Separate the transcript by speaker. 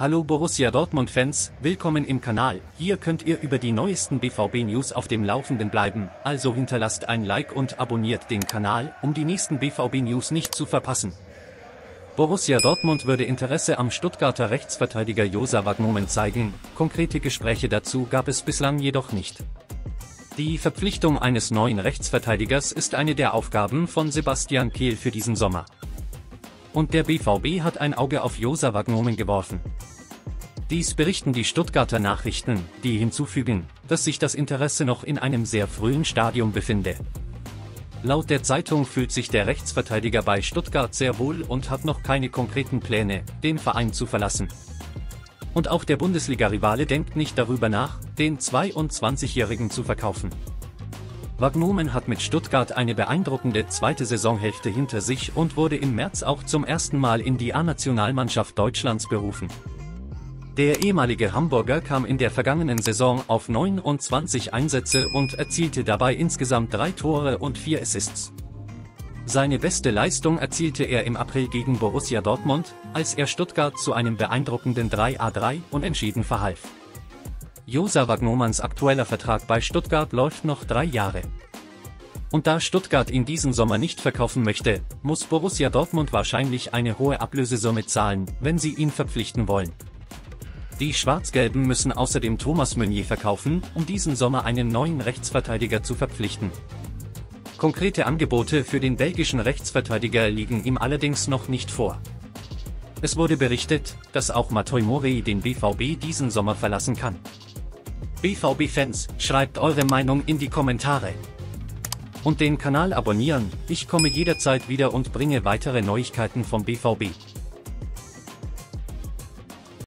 Speaker 1: Hallo Borussia Dortmund-Fans, willkommen im Kanal. Hier könnt ihr über die neuesten BVB-News auf dem Laufenden bleiben, also hinterlasst ein Like und abonniert den Kanal, um die nächsten BVB-News nicht zu verpassen. Borussia Dortmund würde Interesse am Stuttgarter Rechtsverteidiger Josa Wagnomen zeigen, konkrete Gespräche dazu gab es bislang jedoch nicht. Die Verpflichtung eines neuen Rechtsverteidigers ist eine der Aufgaben von Sebastian Kehl für diesen Sommer. Und der BVB hat ein Auge auf Josa Wagnomen geworfen. Dies berichten die Stuttgarter Nachrichten, die hinzufügen, dass sich das Interesse noch in einem sehr frühen Stadium befinde. Laut der Zeitung fühlt sich der Rechtsverteidiger bei Stuttgart sehr wohl und hat noch keine konkreten Pläne, den Verein zu verlassen. Und auch der Bundesliga-Rivale denkt nicht darüber nach, den 22-Jährigen zu verkaufen. Wagnomen hat mit Stuttgart eine beeindruckende zweite Saisonhälfte hinter sich und wurde im März auch zum ersten Mal in die A-Nationalmannschaft Deutschlands berufen. Der ehemalige Hamburger kam in der vergangenen Saison auf 29 Einsätze und erzielte dabei insgesamt drei Tore und vier Assists. Seine beste Leistung erzielte er im April gegen Borussia Dortmund, als er Stuttgart zu einem beeindruckenden 3A3 unentschieden verhalf. Josa Wagnomans aktueller Vertrag bei Stuttgart läuft noch drei Jahre. Und da Stuttgart ihn diesen Sommer nicht verkaufen möchte, muss Borussia Dortmund wahrscheinlich eine hohe Ablösesumme zahlen, wenn sie ihn verpflichten wollen. Die Schwarz-Gelben müssen außerdem Thomas Meunier verkaufen, um diesen Sommer einen neuen Rechtsverteidiger zu verpflichten. Konkrete Angebote für den belgischen Rechtsverteidiger liegen ihm allerdings noch nicht vor. Es wurde berichtet, dass auch Matoi Morey den BVB diesen Sommer verlassen kann. BVB-Fans, schreibt eure Meinung in die Kommentare. Und den Kanal abonnieren, ich komme jederzeit wieder und bringe weitere Neuigkeiten vom BVB.